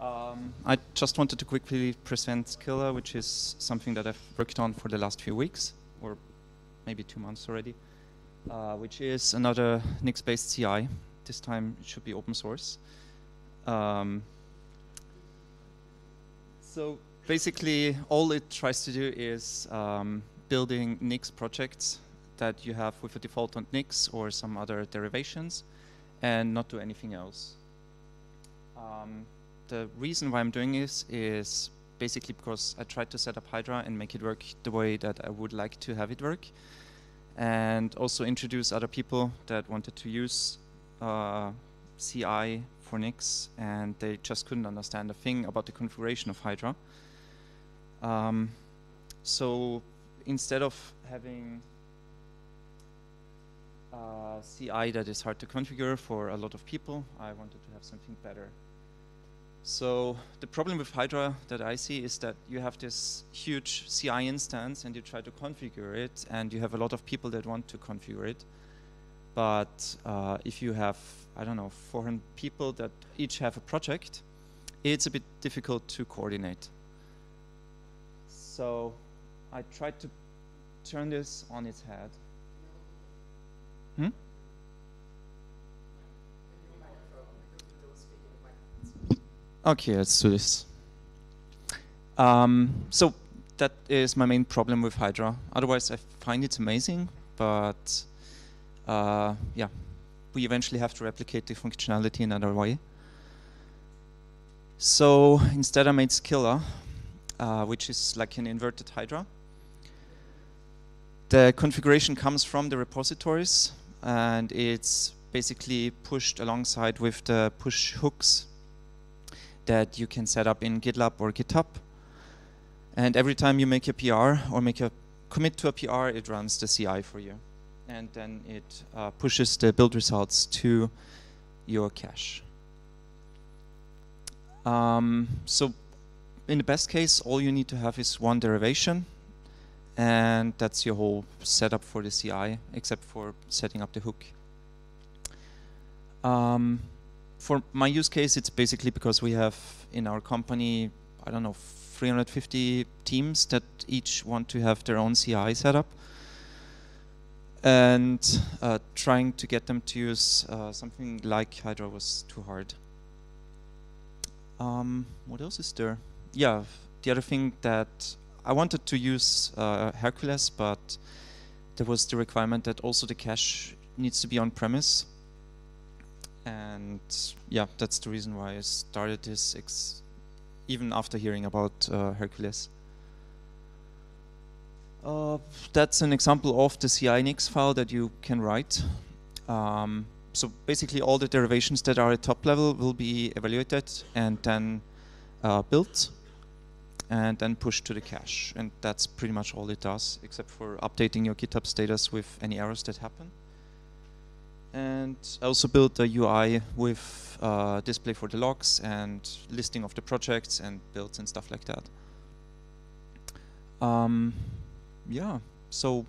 Um, I just wanted to quickly present Scylla, which is something that I've worked on for the last few weeks, or maybe two months already, uh, which is another Nix-based CI. This time it should be open source. Um, so basically, all it tries to do is um, building Nix projects that you have with a default on Nix or some other derivations, and not do anything else. Um, the reason why I'm doing this is basically because I tried to set up Hydra and make it work the way that I would like to have it work, and also introduce other people that wanted to use uh, CI for Nix, and they just couldn't understand a thing about the configuration of Hydra. Um, so instead of having uh, CI that is hard to configure for a lot of people, I wanted to have something better. So the problem with Hydra that I see is that you have this huge CI instance and you try to configure it and you have a lot of people that want to configure it. But uh, if you have, I don't know, 400 people that each have a project, it's a bit difficult to coordinate. So I tried to turn this on its head. Hmm? Okay, let's do this. Um, so that is my main problem with Hydra. Otherwise, I find it amazing, but uh, yeah, we eventually have to replicate the functionality in another way. So instead, I made Scylla, uh, which is like an inverted Hydra. The configuration comes from the repositories, and it's basically pushed alongside with the push hooks that you can set up in GitLab or GitHub. And every time you make a PR or make a commit to a PR, it runs the CI for you. And then it uh, pushes the build results to your cache. Um, so in the best case, all you need to have is one derivation. And that's your whole setup for the CI, except for setting up the hook. Um, for my use case, it's basically because we have in our company, I don't know, 350 teams that each want to have their own CI setup. And uh, trying to get them to use uh, something like Hydra was too hard. Um, what else is there? Yeah, the other thing that I wanted to use uh, Hercules, but there was the requirement that also the cache needs to be on premise and yeah, that's the reason why I started this even after hearing about uh, Hercules. Uh, that's an example of the CI-nix file that you can write. Um, so basically all the derivations that are at top level will be evaluated and then uh, built and then pushed to the cache. And that's pretty much all it does, except for updating your GitHub status with any errors that happen. And I also built a UI with uh, display for the logs and listing of the projects and builds and stuff like that. Um, yeah, so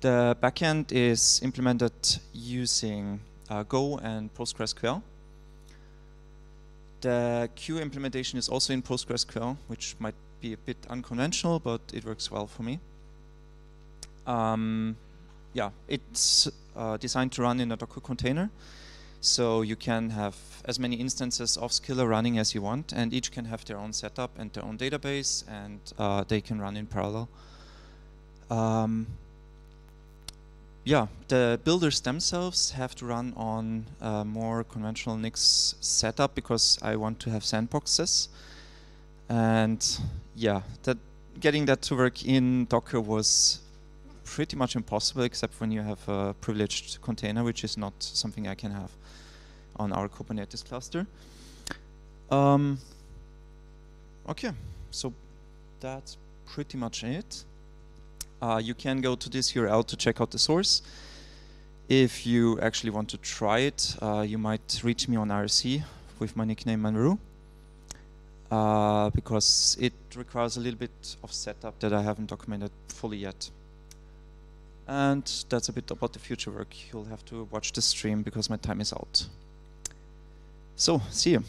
the backend is implemented using uh, Go and PostgreSQL. The queue implementation is also in PostgreSQL, which might be a bit unconventional, but it works well for me. Um, yeah, it's uh, designed to run in a Docker container. So you can have as many instances of Scylla running as you want, and each can have their own setup and their own database, and uh, they can run in parallel. Um, yeah, the builders themselves have to run on a more conventional Nix setup because I want to have sandboxes. And yeah, that getting that to work in Docker was pretty much impossible except when you have a privileged container, which is not something I can have on our Kubernetes cluster. Um, okay, so that's pretty much it. Uh, you can go to this URL to check out the source. If you actually want to try it, uh, you might reach me on IRC with my nickname manveru. Uh, because it requires a little bit of setup that I haven't documented fully yet. And that's a bit about the future work. You'll have to watch the stream because my time is out. So, see you.